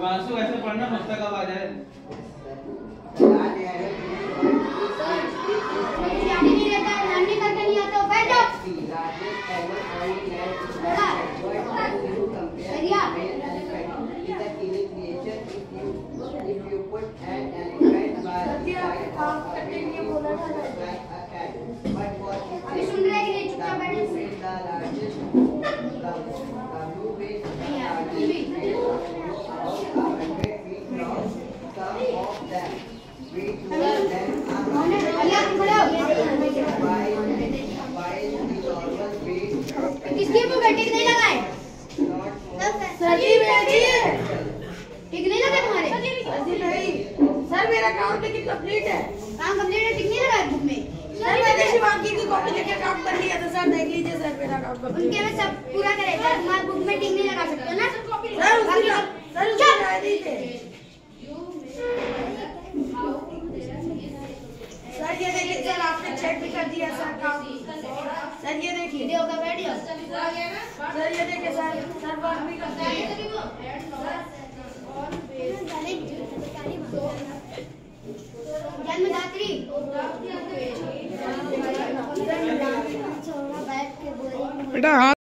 वासु ऐसे पढ़ना पुस्तक आवाज़ है। याद ही किसके टिक नहीं लगाए। सर्दी में आती है टिक नहीं लगा तुम्हारे? सर्दी नहीं सर मेरा काम लेकिन कंप्लीट है। काम कंप्लीट है टिक नहीं लगा बुक में सर मैंने शिवांगी की कॉपी लेके काम कर लिया था सर देख लीजिए सर मेरा काम कंप्लीट उनके में सब पूरा करे सर तुम्हारे बुक में टिक नहीं लगा सकते ना? सर उसकी सर उसकी राय नहीं सर ये देखिए सर आपने चेक भी कर दिया सर काम सर ये देखिए। वीडियो का वीडियो। सर ये देखिए सर सर वर्क भी कर दिया जन्मदात्री। बेटा हाथ